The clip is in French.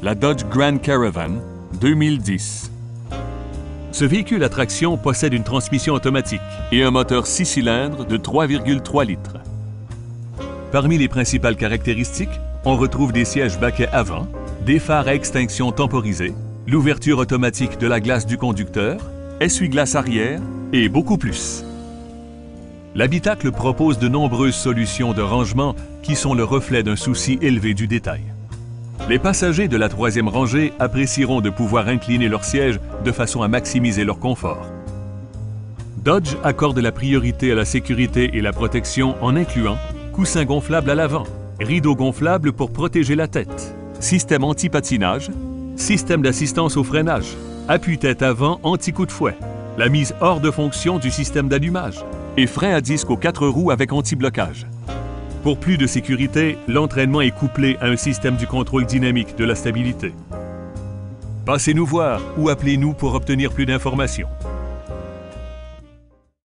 la Dodge Grand Caravan 2010. Ce véhicule à traction possède une transmission automatique et un moteur 6 cylindres de 3,3 litres. Parmi les principales caractéristiques, on retrouve des sièges baquets avant, des phares à extinction temporisés, l'ouverture automatique de la glace du conducteur, essuie-glace arrière et beaucoup plus. L'habitacle propose de nombreuses solutions de rangement qui sont le reflet d'un souci élevé du détail. Les passagers de la troisième rangée apprécieront de pouvoir incliner leur siège de façon à maximiser leur confort. Dodge accorde la priorité à la sécurité et la protection en incluant coussin gonflable à l'avant, rideau gonflable pour protéger la tête, système anti-patinage, système d'assistance au freinage, appuie-tête avant anti-coup de fouet, la mise hors de fonction du système d'allumage et frein à disque aux quatre roues avec anti-blocage. Pour plus de sécurité, l'entraînement est couplé à un système du contrôle dynamique de la stabilité. Passez nous voir ou appelez-nous pour obtenir plus d'informations.